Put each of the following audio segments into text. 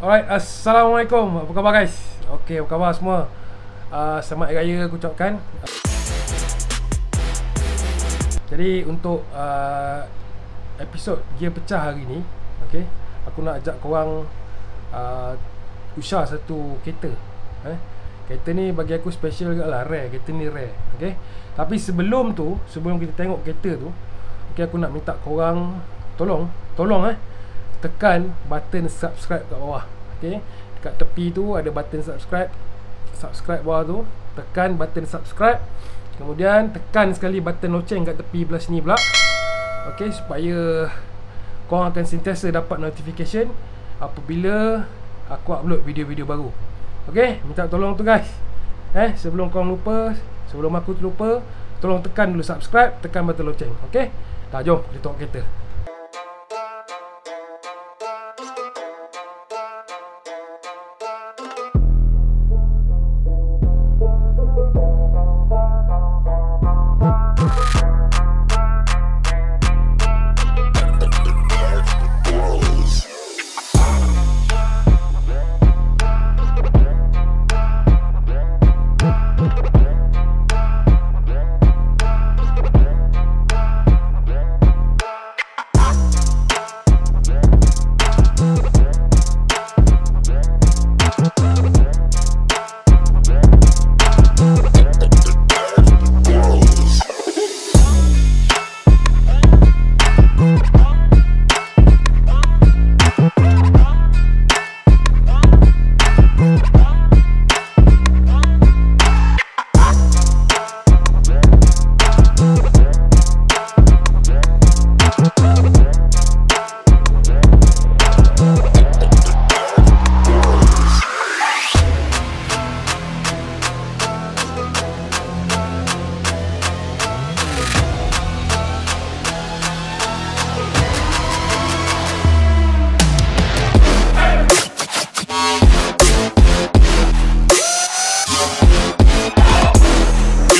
Alright, Assalamualaikum Apa khabar guys? Okay, apa khabar semua? Uh, selamat Hari Raya aku ucapkan Jadi untuk uh, episod Gear Pecah hari ni okay, Aku nak ajak korang uh, Usah satu kereta eh? Kereta ni bagi aku special juga lah Rare, kereta ni rare okay? Tapi sebelum tu Sebelum kita tengok kereta tu Okay, aku nak minta korang Tolong, tolong eh tekan button subscribe kat bawah okey? Dekat tepi tu ada button subscribe subscribe bawah tu tekan button subscribe kemudian tekan sekali button loceng kat tepi belah sini pula okey? Supaya kau akan sentiasa dapat notification apabila aku upload video-video baru okey? Minta tolong tu guys. Eh sebelum kau lupa sebelum aku terlupa tolong tekan dulu subscribe tekan button loceng okey? Dah jom kita tengok kereta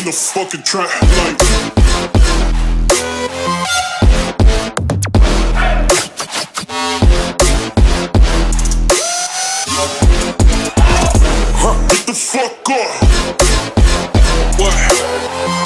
in the fucking trap like get the fuck up. What?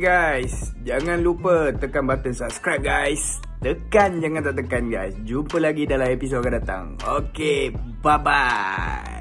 Guys, jangan lupa tekan button subscribe guys. Tekan jangan tak tekan guys. Jumpa lagi dalam episod akan datang. Okay, bye bye.